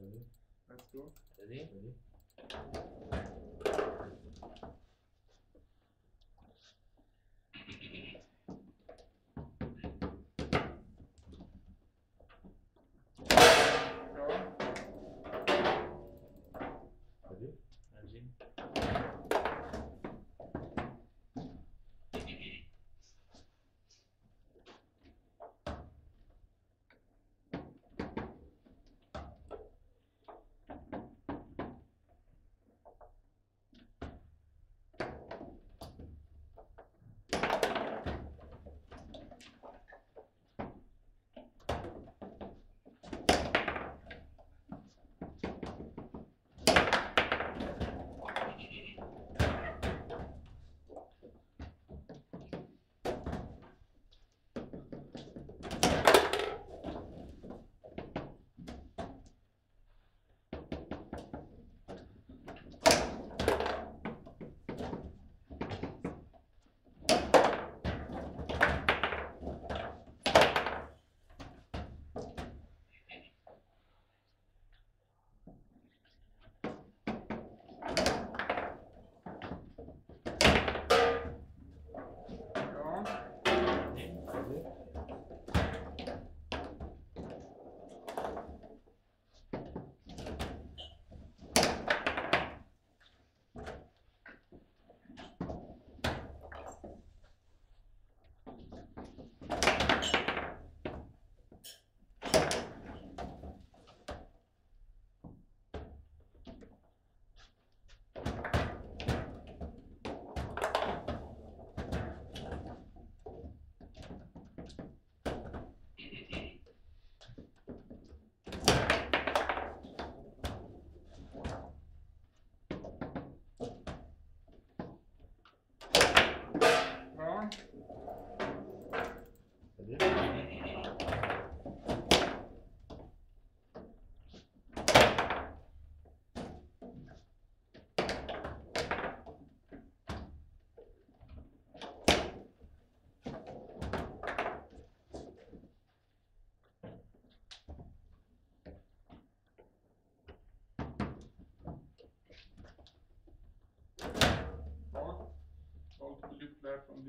Ready? Let's go. Ready? Ready?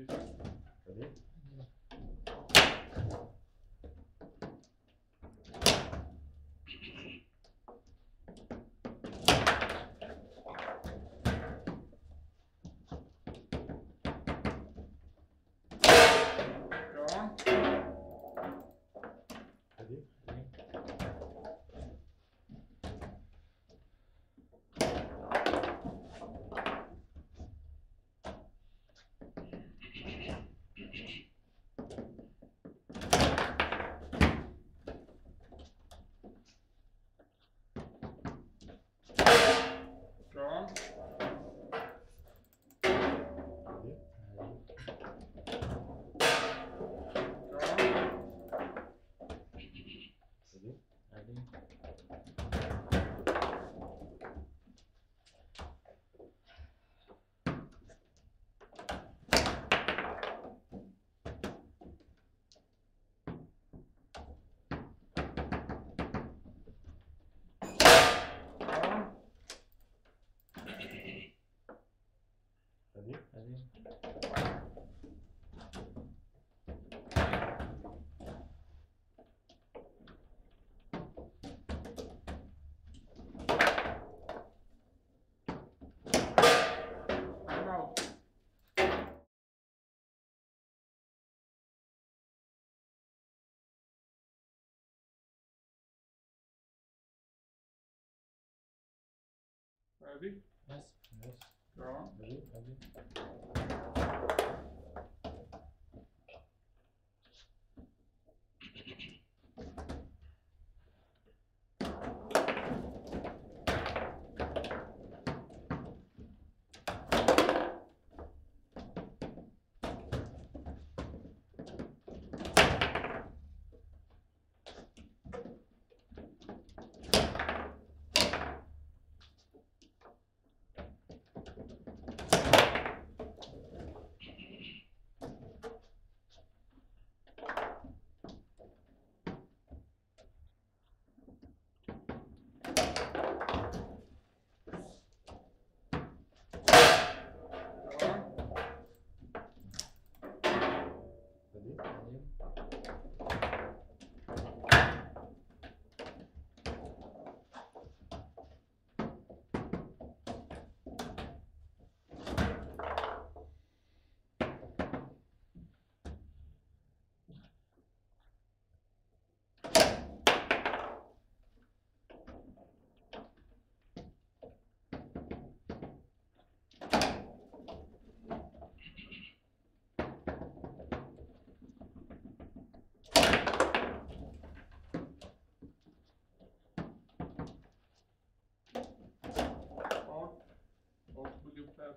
Thank you. Ravi? Yes. Yes. Karan? Agree, agree.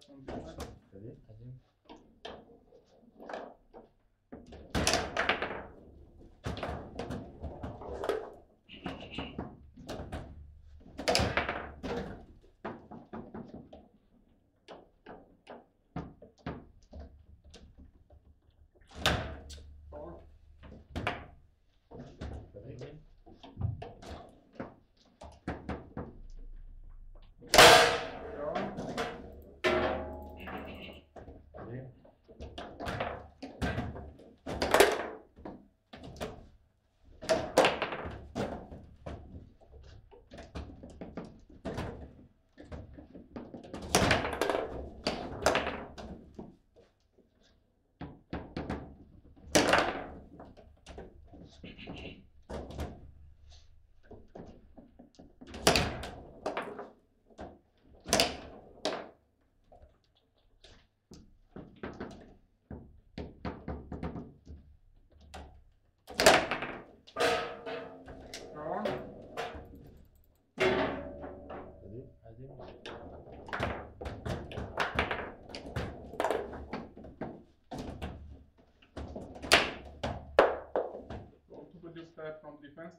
Allez. Don't put this start from defense.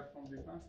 la forme des pinces.